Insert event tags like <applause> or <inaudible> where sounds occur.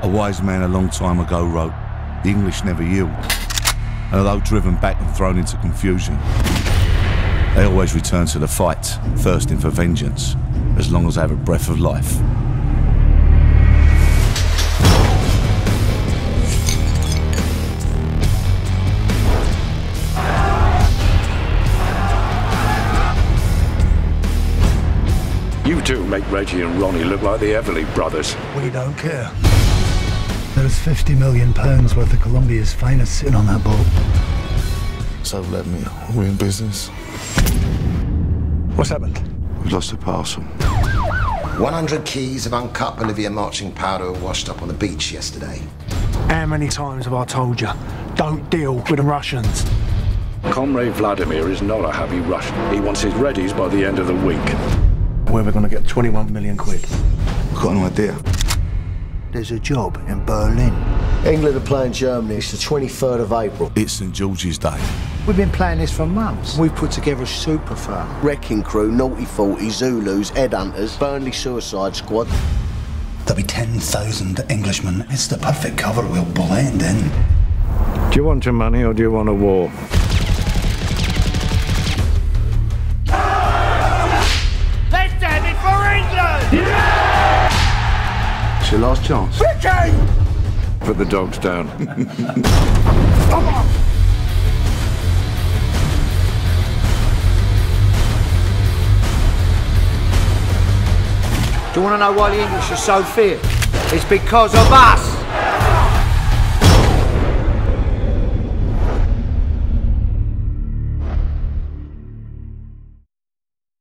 A wise man a long time ago wrote, The English never yield. And although driven back and thrown into confusion, they always return to the fight, thirsting for vengeance, as long as they have a breath of life. You two make Reggie and Ronnie look like the Everly brothers. We don't care. There's 50 million pounds worth of Colombia's finest sitting on that boat. So let me. We're in business. What's happened? We've lost a parcel. 100 keys of uncut Bolivia marching powder were washed up on the beach yesterday. How many times have I told you? Don't deal with the Russians. Comrade Vladimir is not a happy Russian. He wants his readies by the end of the week. Where we're going to get 21 million quid. We've got an idea. There's a job in Berlin. England are playing Germany. It's the 23rd of April. It's St George's Day. We've been playing this for months. We've put together a super firm. Wrecking Crew, Naughty 40, Zulus, Headhunters, Burnley Suicide Squad. There'll be 10,000 Englishmen. It's the perfect cover we'll blend in. Do you want your money or do you want a war? It's your last chance. Put the dogs down. <laughs> Do you want to know why the English are so feared? It's because of us!